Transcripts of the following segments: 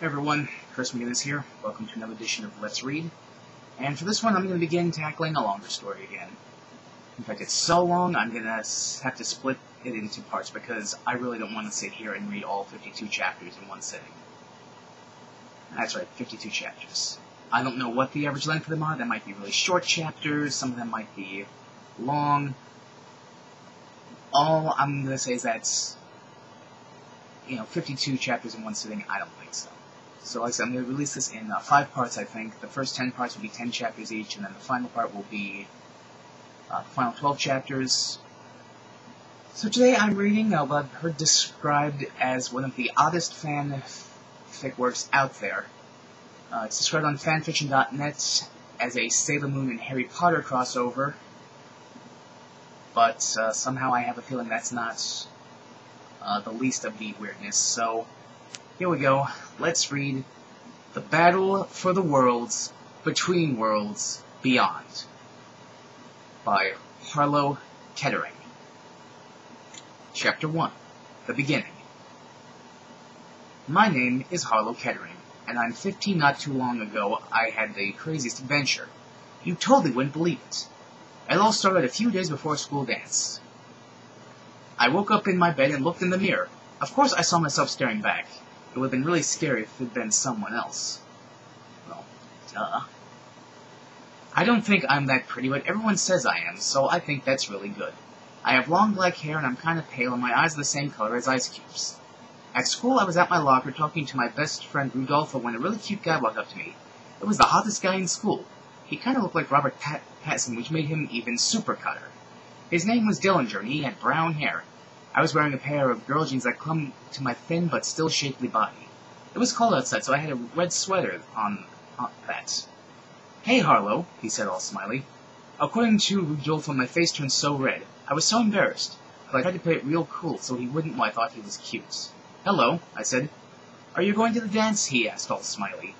Everyone, Chris McGuinness here. Welcome to another edition of Let's Read. And for this one, I'm going to begin tackling a longer story again. In fact, it's so long, I'm going to have to split it into parts because I really don't want to sit here and read all 52 chapters in one sitting. That's right, 52 chapters. I don't know what the average length of them are. They might be really short chapters, some of them might be long. All I'm going to say is that, you know, 52 chapters in one sitting, I don't think so. So like I said, I'm going to release this in uh, five parts, I think. The first 10 parts will be 10 chapters each, and then the final part will be uh, the final 12 chapters. So today I'm reading uh, what I've heard described as one of the oddest fanfic works out there. Uh, it's described on fanfiction.net as a Sailor Moon and Harry Potter crossover, but uh, somehow I have a feeling that's not uh, the least of the weirdness. So here we go. Let's read The Battle for the Worlds, Between Worlds, Beyond by Harlow Kettering. Chapter 1 The Beginning. My name is Harlow Kettering, and I'm 15 not too long ago I had the craziest adventure. You totally wouldn't believe it. It all started a few days before school dance. I woke up in my bed and looked in the mirror. Of course I saw myself staring back. It would have been really scary if it had been someone else. Well, duh. I don't think I'm that pretty, but everyone says I am, so I think that's really good. I have long black hair and I'm kind of pale and my eyes are the same color as ice cubes. At school, I was at my locker talking to my best friend Rudolpho when a really cute guy walked up to me. It was the hottest guy in school. He kind of looked like Robert Pat Pattinson, which made him even super cutter. His name was Dillinger and he had brown hair. I was wearing a pair of girl jeans that clung to my thin but still shapely body. It was cold outside, so I had a red sweater on, on that. Hey, Harlow, he said all smiley. According to Rudolpho, my face turned so red. I was so embarrassed, but I tried to play it real cool so he wouldn't know I thought he was cute. Hello, I said. Are you going to the dance? he asked all smiley.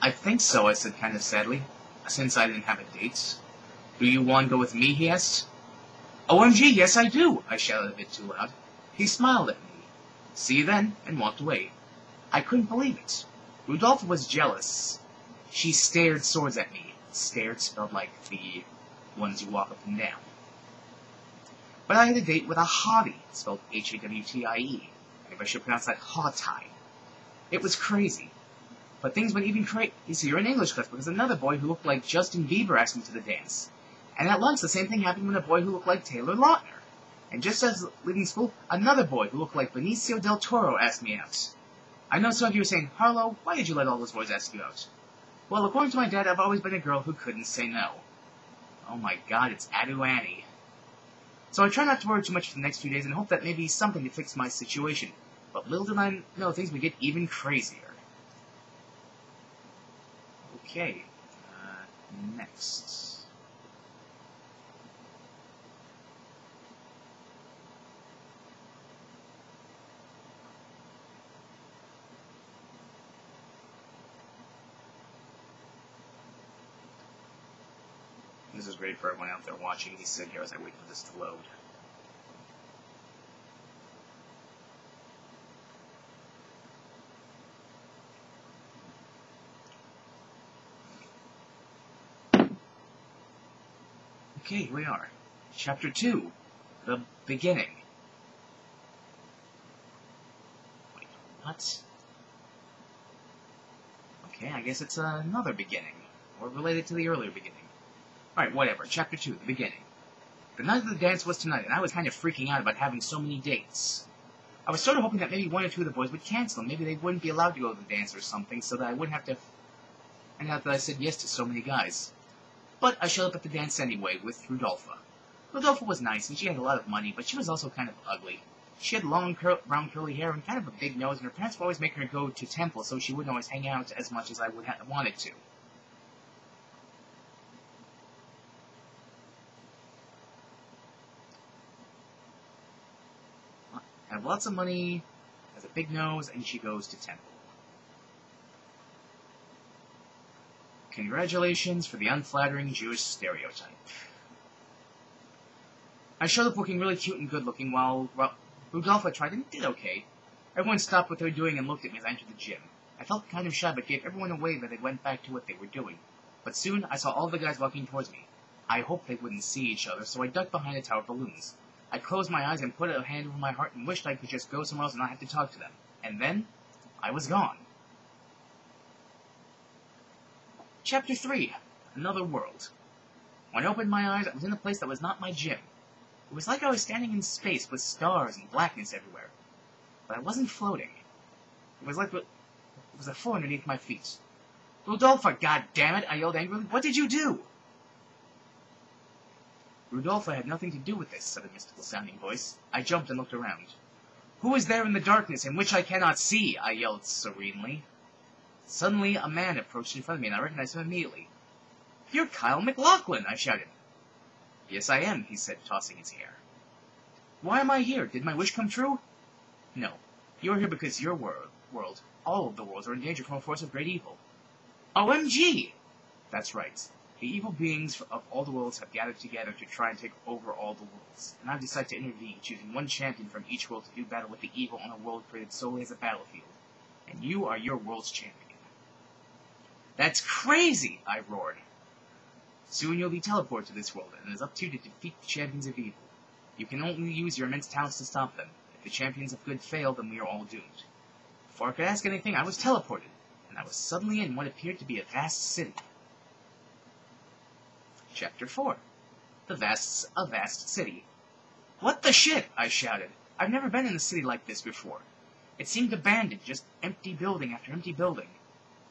I think so, I said kind of sadly, since I didn't have a date. Do you want to go with me? he asked. OMG, yes I do, I shouted a bit too loud. He smiled at me. See you then, and walked away. I couldn't believe it. Rudolph was jealous. She stared swords at me. Stared spelled like the ones you walk up and down. But I had a date with a hottie, spelled H-A-W-T-I-E. Maybe I should pronounce that hottie. It was crazy. But things went even crazier in English class because another boy who looked like Justin Bieber asked me to the dance. And at lunch, the same thing happened when a boy who looked like Taylor Lautner. And just as leaving school, another boy who looked like Benicio del Toro asked me out. I know some of you are saying, Harlow, why did you let all those boys ask you out? Well, according to my dad, I've always been a girl who couldn't say no. Oh my god, it's Ado Annie. So I try not to worry too much for the next few days and hope that maybe something to fix my situation. But little did I know things would get even crazier. Okay, uh, next. Great for everyone out there watching. Here as I wait for this to load. Okay, we are. Chapter 2. The Beginning. Wait, what? Okay, I guess it's another beginning. Or related to the earlier beginning. Alright, whatever. Chapter 2, the beginning. The night of the dance was tonight, and I was kind of freaking out about having so many dates. I was sort of hoping that maybe one or two of the boys would cancel. Maybe they wouldn't be allowed to go to the dance or something, so that I wouldn't have to find out that I said yes to so many guys. But I showed up at the dance anyway, with Rudolpha. Rudolpha was nice, and she had a lot of money, but she was also kind of ugly. She had long, cur brown curly hair and kind of a big nose, and her parents would always make her go to temple, so she wouldn't always hang out as much as I would have wanted to. Have lots of money, has a big nose, and she goes to temple. Congratulations for the unflattering Jewish stereotype. I showed up looking really cute and good looking while well, Rudolpha tried and did okay. Everyone stopped what they were doing and looked at me as I entered the gym. I felt kind of shy, but gave everyone a wave as they went back to what they were doing. But soon I saw all the guys walking towards me. I hoped they wouldn't see each other, so I ducked behind a tower of balloons. I closed my eyes and put a hand over my heart and wished I could just go somewhere else and not have to talk to them. And then, I was gone. Chapter 3 Another World. When I opened my eyes, I was in a place that was not my gym. It was like I was standing in space with stars and blackness everywhere. But I wasn't floating. It was like it was a floor underneath my feet. Rudolpha, goddammit! I yelled angrily. What did you do? Rudolpha had nothing to do with this, said a mystical sounding voice. I jumped and looked around. Who is there in the darkness in which I cannot see? I yelled serenely. Suddenly, a man approached in front of me, and I recognized him immediately. You're Kyle MacLachlan, I shouted. Yes, I am, he said, tossing his hair. Why am I here? Did my wish come true? No. You are here because your world, all of the worlds, are in danger from a force of great evil. OMG! That's right. The evil beings of all the worlds have gathered together to try and take over all the worlds, and I've decided to intervene, choosing one champion from each world to do battle with the evil on a world created solely as a battlefield. And you are your world's champion. That's crazy! I roared. Soon you'll be teleported to this world, and it is up to you to defeat the champions of evil. You can only use your immense talents to stop them. If the champions of good fail, then we are all doomed. Before I could ask anything, I was teleported, and I was suddenly in what appeared to be a vast city. Chapter 4 The Vast's a Vast City. What the shit? I shouted. I've never been in a city like this before. It seemed abandoned, just empty building after empty building.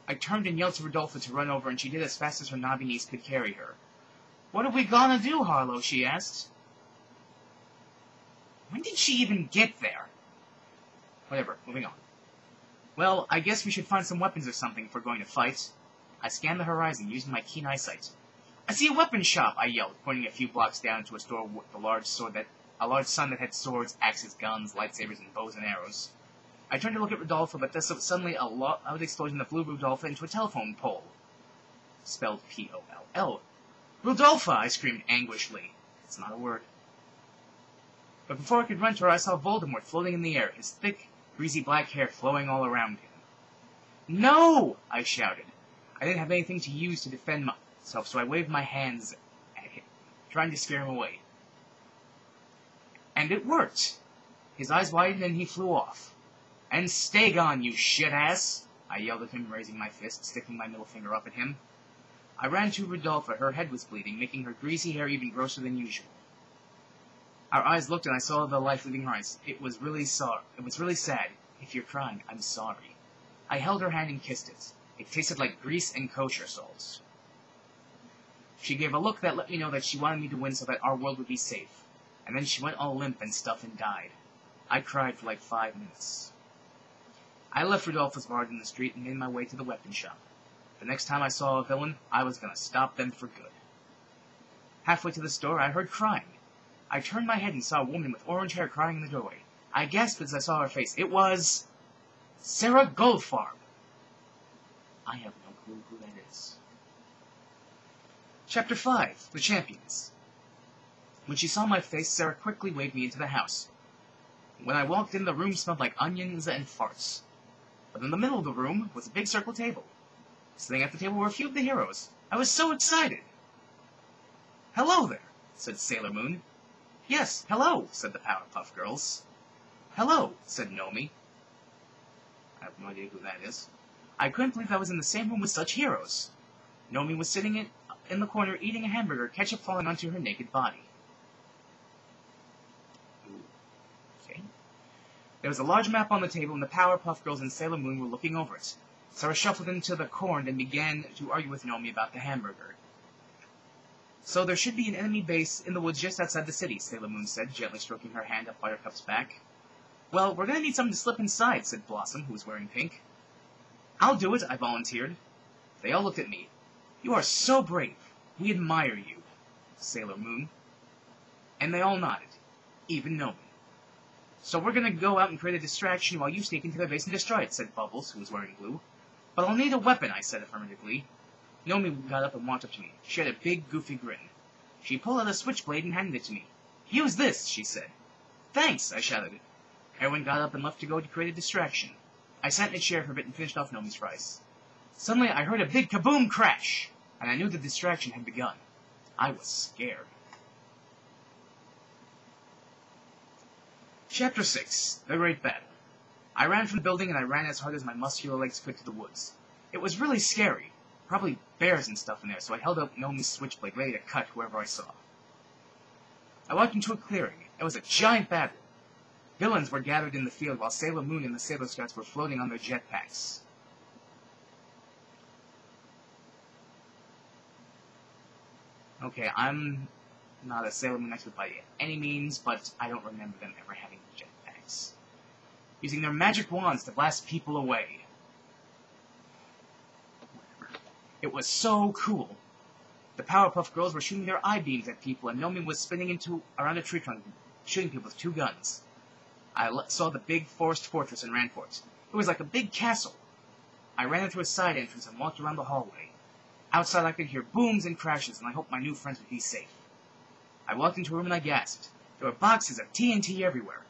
I turned and yelled to Rodolpha to run over, and she did as fast as her knobby knees could carry her. What are we gonna do, Harlow? she asked. When did she even get there? Whatever, moving on. Well, I guess we should find some weapons or something if we're going to fight. I scanned the horizon using my keen eyesight. I see a weapon shop, I yelled, pointing a few blocks down to a store with a large sword that a large sun that had swords, axes, guns, lightsabers, and bows and arrows. I turned to look at Rodolpha, but suddenly a loud explosion that blew Rodolpha into a telephone pole. Spelled P-O-L-L. Rodolpha! I screamed anguishedly. It's not a word. But before I could run to her, I saw Voldemort floating in the air, his thick, greasy black hair flowing all around him. No! I shouted. I didn't have anything to use to defend so I waved my hands at him, trying to scare him away. And it worked. His eyes widened and he flew off. And stay gone, you shit-ass! I yelled at him, raising my fist, sticking my middle finger up at him. I ran to Rodolpha. Her head was bleeding, making her greasy hair even grosser than usual. Our eyes looked, and I saw the life leaving her eyes. It was really sorry. It was really sad. If you're crying, I'm sorry. I held her hand and kissed it. It tasted like grease and kosher salt. She gave a look that let me know that she wanted me to win so that our world would be safe. And then she went all limp and stuff and died. I cried for like five minutes. I left Rodolpho's barge in the street and made my way to the weapon shop. The next time I saw a villain, I was going to stop them for good. Halfway to the store, I heard crying. I turned my head and saw a woman with orange hair crying in the doorway. I gasped as I saw her face. It was... Sarah Goldfarb! I have no clue who that is. Chapter 5 The Champions When she saw my face, Sarah quickly waved me into the house. When I walked in, the room smelled like onions and farts. But in the middle of the room was a big circle table. Sitting at the table were a few of the heroes. I was so excited! Hello there, said Sailor Moon. Yes, hello, said the Powerpuff Girls. Hello, said Nomi. I have no idea who that is. I couldn't believe I was in the same room with such heroes. Nomi was sitting in, in the corner eating a hamburger, ketchup falling onto her naked body. Okay. There was a large map on the table, and the Powerpuff Girls and Sailor Moon were looking over it. Sarah shuffled into the corn and began to argue with Nomi about the hamburger. So there should be an enemy base in the woods just outside the city, Sailor Moon said, gently stroking her hand up Buttercup's back. Well, we're gonna need something to slip inside, said Blossom, who was wearing pink. I'll do it, I volunteered. They all looked at me. You are so brave. We admire you, Sailor Moon. And they all nodded, even Nomi. So we're gonna go out and create a distraction while you sneak into their base and destroy it, said Bubbles, who was wearing blue. But I'll need a weapon, I said affirmatively. Nomi got up and walked up to me. She had a big, goofy grin. She pulled out a switchblade and handed it to me. Use this, she said. Thanks, I shouted. Everyone got up and left to go to create a distraction. I sat in a chair for a bit and finished off Nomi's fries. Suddenly, I heard a big kaboom crash, and I knew the distraction had begun. I was scared. Chapter 6 The Great Battle. I ran from the building and I ran as hard as my muscular legs could to the woods. It was really scary. Probably bears and stuff in there, so I held out Nomi's switchblade ready to cut whoever I saw. I walked into a clearing. It was a giant battle. Villains were gathered in the field while Sailor Moon and the Sailor Scouts were floating on their jetpacks. Okay, I'm not a Sailor Moon expert by any means, but I don't remember them ever having jetpacks. Using their magic wands to blast people away. It was so cool. The Powerpuff Girls were shooting their eye beams at people, and Nomi was spinning into around a tree trunk, shooting people with two guns. I saw the big forest fortress and ran for it. It was like a big castle. I ran into a side entrance and walked around the hallway. Outside I could hear booms and crashes, and I hoped my new friends would be safe. I walked into a room and I gasped. There were boxes of TNT everywhere.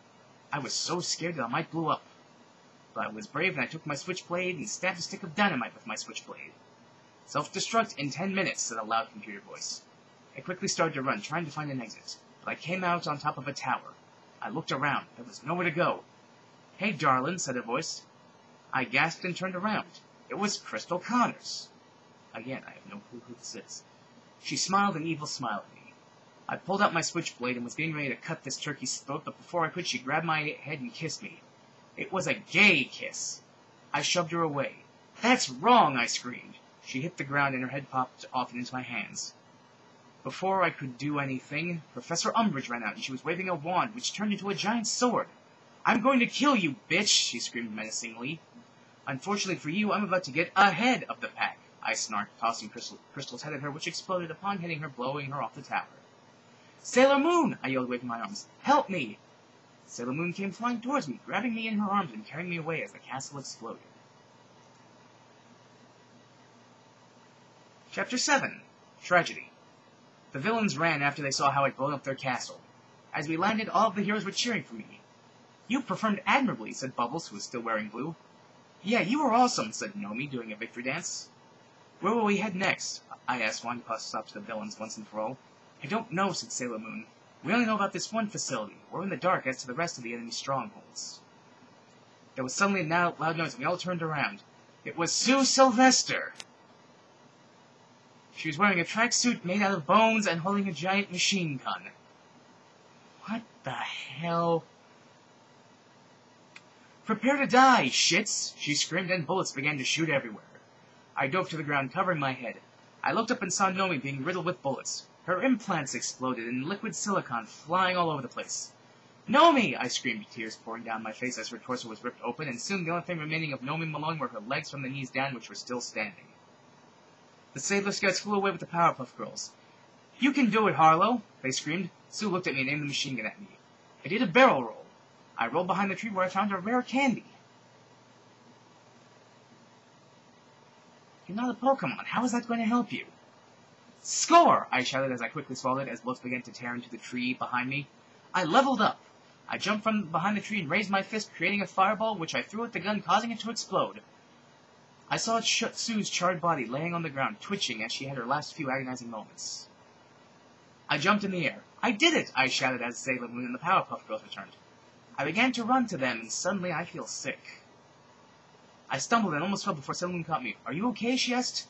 I was so scared that I might blow up. But I was brave and I took my switchblade and stabbed a stick of dynamite with my switchblade. Self-destruct in ten minutes, said a loud computer voice. I quickly started to run, trying to find an exit, but I came out on top of a tower. I looked around. There was nowhere to go. Hey, darlin', said a voice. I gasped and turned around. It was Crystal Connors. Again, I have no clue who this is. She smiled an evil smile at me. I pulled out my switchblade and was getting ready to cut this turkey's throat, but before I could, she grabbed my head and kissed me. It was a gay kiss. I shoved her away. That's wrong, I screamed. She hit the ground and her head popped off into my hands. Before I could do anything, Professor Umbridge ran out and she was waving a wand which turned into a giant sword. I'm going to kill you, bitch, she screamed menacingly. Unfortunately for you, I'm about to get ahead of the pack, I snarked, tossing Crystal, Crystal's head at her, which exploded upon hitting her, blowing her off the tower. Sailor Moon! I yelled, waving my arms. Help me! Sailor Moon came flying towards me, grabbing me in her arms and carrying me away as the castle exploded. Chapter 7 Tragedy The villains ran after they saw how I'd blown up their castle. As we landed, all of the heroes were cheering for me. You performed admirably, said Bubbles, who was still wearing blue. Yeah, you were awesome, said Nomi, doing a victory dance. Where will we head next? I asked, wanting to stop to the villains once and for all. I don't know, said Sailor Moon. We only know about this one facility. We're in the dark as to the rest of the enemy strongholds. There was suddenly a loud noise, and we all turned around. It was Sue Sylvester! She was wearing a tracksuit made out of bones and holding a giant machine gun. What the hell? Prepare to die, shits! She screamed and bullets began to shoot everywhere. I dove to the ground, covering my head. I looked up and saw Nomi being riddled with bullets. Her implants exploded and liquid silicon flying all over the place. Nomi! I screamed, tears pouring down my face as her torso was ripped open, and soon the only thing remaining of Nomi Malone were her legs from the knees down, which were still standing. The Sailor Scouts flew away with the Powerpuff Girls. You can do it, Harlow! They screamed. Sue looked at me and aimed the machine gun at me. I did a barrel roll. I rolled behind the tree where I found a rare candy. Not a Pokemon. How is that going to help you? Score! I shouted as I quickly swallowed as bullets began to tear into the tree behind me. I leveled up. I jumped from behind the tree and raised my fist, creating a fireball, which I threw at the gun, causing it to explode. I saw Sue's charred body laying on the ground, twitching as she had her last few agonizing moments. I jumped in the air. I did it! I shouted as Sailor Moon and the Powerpuff Girls returned. I began to run to them, and suddenly I feel sick. I stumbled and almost fell before Moon caught me. Are you okay? she asked.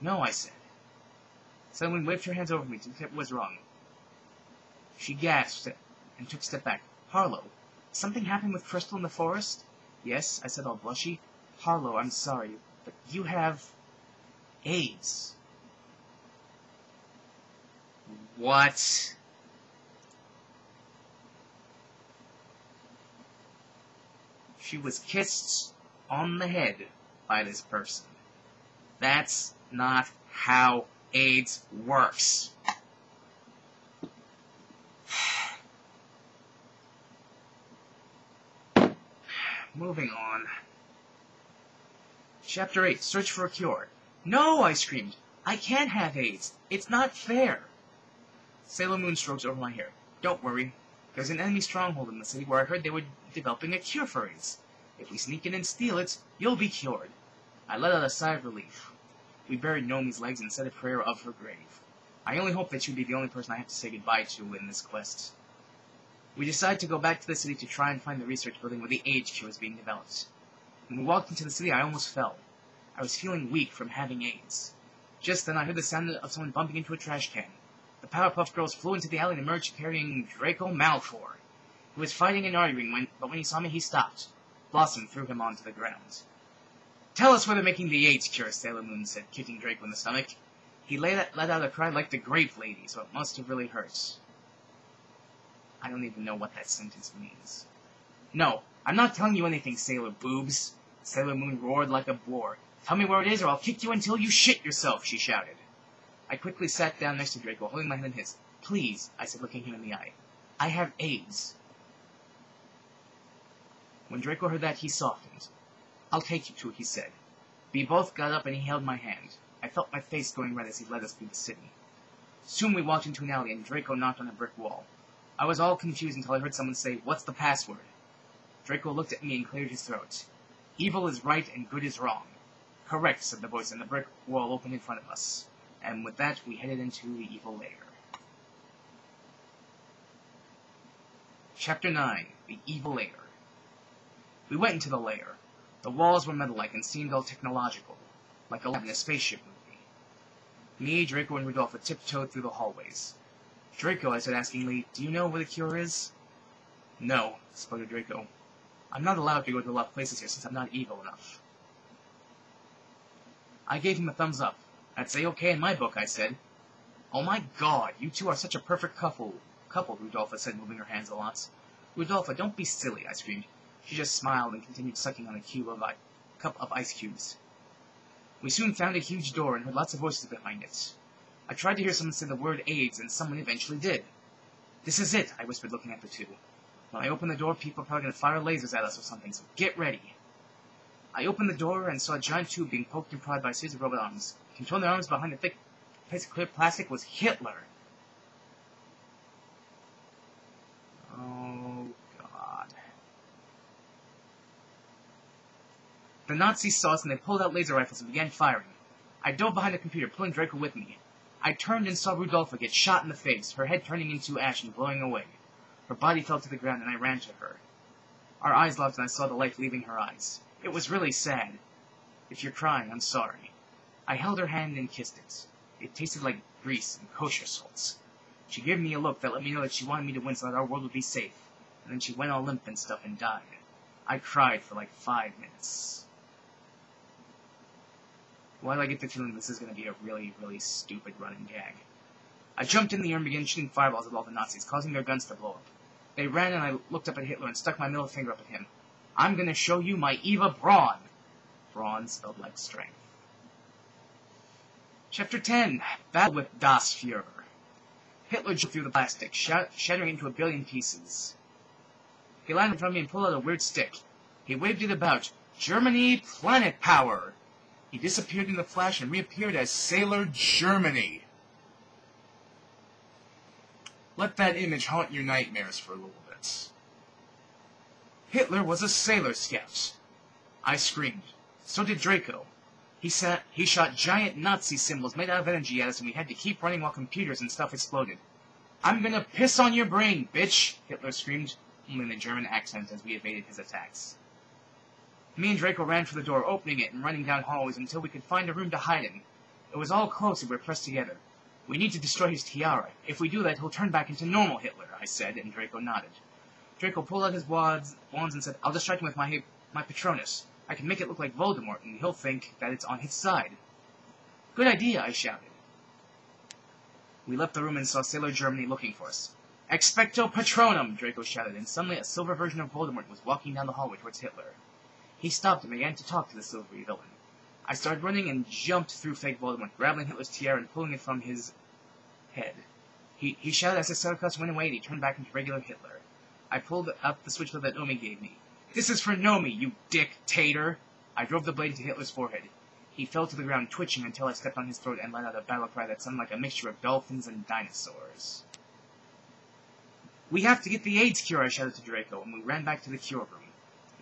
No, I said. Moon waved her hands over me to what was wrong. She gasped and took a step back. Harlow, something happened with Crystal in the forest? Yes, I said all blushy. Harlow, I'm sorry. But you have AIDS. What? She was kissed on the head by this person. That's not how AIDS works. Moving on. Chapter 8 Search for a Cure. No, I screamed. I can't have AIDS. It's not fair. Sailor Moon strokes over my hair. Don't worry. There's an enemy stronghold in the city where I heard they were developing a cure for AIDS. If we sneak in and steal it, you'll be cured. I let out a sigh of relief. We buried Nomi's legs and said a prayer of her grave. I only hope that she'd be the only person I have to say goodbye to in this quest. We decided to go back to the city to try and find the research building where the AIDS cure was being developed. When we walked into the city, I almost fell. I was feeling weak from having AIDS. Just then, I heard the sound of someone bumping into a trash can. The Powerpuff Girls flew into the alley and emerged carrying Draco Malfoy. He was fighting and arguing, when, but when he saw me, he stopped. Blossom threw him onto the ground. Tell us where they're making the AIDS cure, Sailor Moon said, kicking Draco in the stomach. He let, out a cry like the grape lady, so it must have really hurt. I don't even know what that sentence means. No, I'm not telling you anything, Sailor Boobs. Sailor Moon roared like a boar. Tell me where it is or I'll kick you until you shit yourself, she shouted. I quickly sat down next to Draco, holding my hand in his. Please, I said, looking him in the eye. I have AIDS. When Draco heard that, he softened. I'll take you to it, he said. We both got up and he held my hand. I felt my face going red as he led us through the city. Soon we walked into an alley and Draco knocked on a brick wall. I was all confused until I heard someone say, What's the password? Draco looked at me and cleared his throat. Evil is right and good is wrong. Correct, said the voice, and the brick wall opened in front of us. And with that, we headed into the evil lair. Chapter 9 The Evil Lair We went into the lair. The walls were metal-like and seemed all technological, like a lab in a spaceship movie. Me, Draco, and Rodolphe tiptoed through the hallways. Draco, I said askingly, do you know where the cure is? No, sputtered Draco. I'm not allowed to go to a lot of places here since I'm not evil enough. I gave him a thumbs up. That's a-okay in my book, I said. Oh my god, you two are such a perfect couple, couple, Rudolpha said, moving her hands a lot. Rudolpha, don't be silly, I screamed. She just smiled and continued sucking on a cube of cup of ice cubes. We soon found a huge door and heard lots of voices behind it. I tried to hear someone say the word AIDS, and someone eventually did. This is it, I whispered, looking at the two. When I open the door, people are probably going to fire lasers at us or something, so get ready. I opened the door and saw a giant tube being poked and prodded by a series of robot arms. Controlling the arms behind the thick piece of clear plastic was Hitler. Oh, God. The Nazis saw us and they pulled out laser rifles and began firing. I dove behind the computer, pulling Draco with me. I turned and saw Rudolpha get shot in the face, her head turning into ash and blowing away. Her body fell to the ground and I ran to her. Our eyes locked and I saw the light leaving her eyes. It was really sad. If you're crying, I'm sorry. I held her hand and kissed it. It tasted like grease and kosher salts. She gave me a look that let me know that she wanted me to win so that our world would be safe. And then she went all limp and stuff and died. I cried for like five minutes. Why do I get the feeling this is going to be a really, really stupid running gag? I jumped in the air and began shooting fireballs at all the Nazis, causing their guns to blow up. They ran and I looked up at Hitler and stuck my middle finger up at him. I'm gonna show you my Eva Braun. Braun spelled like strength. Chapter 10 Battle with Das Fuhrer. Hitler jumped through the plastic, shattering into a billion pieces. He landed in front of me and pulled out a weird stick. He waved it about. Germany Planet Power! He disappeared in the flash and reappeared as Sailor Germany. Let that image haunt your nightmares for a little bit. Hitler was a Sailor Scout. I screamed. So did Draco. He sat, he shot giant Nazi symbols made out of energy at us and we had to keep running while computers and stuff exploded. I'm gonna piss on your brain, bitch! Hitler screamed, only in a German accent as we evaded his attacks. Me and Draco ran for the door, opening it and running down hallways until we could find a room to hide in. It was all close and we were pressed together. We need to destroy his tiara. If we do that, he'll turn back into normal Hitler, I said, and Draco nodded. Draco pulled out his wands, wands and said, I'll distract him with my, my Patronus. I can make it look like Voldemort, and he'll think that it's on his side. Good idea, I shouted. We left the room and saw Sailor Germany looking for us. Expecto Patronum, Draco shouted, and suddenly a silver version of Voldemort was walking down the hallway towards Hitler. He stopped and began to talk to the silvery villain. I started running and jumped through fake Voldemort, grabbing Hitler's tiara and pulling it from his head. He, he shouted as his Sarkos went away and he turned back into regular Hitler. I pulled up the switchblade that Nomi gave me. This is for Nomi, you dictator! I drove the blade into Hitler's forehead. He fell to the ground, twitching until I stepped on his throat and let out a battle cry that sounded like a mixture of dolphins and dinosaurs. We have to get the AIDS cure, I shouted to Draco, and we ran back to the cure room.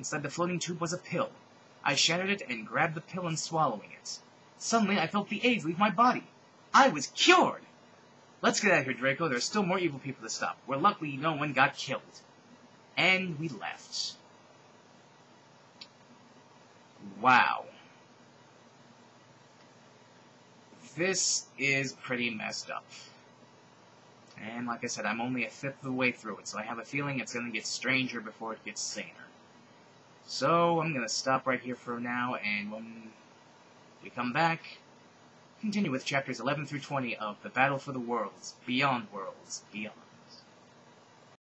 Inside the floating tube was a pill. I shattered it and grabbed the pill and swallowing it. Suddenly, I felt the AIDS leave my body. I was cured! Let's get out of here, Draco. There are still more evil people to stop. We're luckily no one got killed. And we left. Wow. This is pretty messed up. And like I said, I'm only a fifth of the way through it, so I have a feeling it's going to get stranger before it gets saner. So, I'm going to stop right here for now, and when we come back, continue with chapters 11 through 20 of The Battle for the Worlds, Beyond Worlds, Beyond.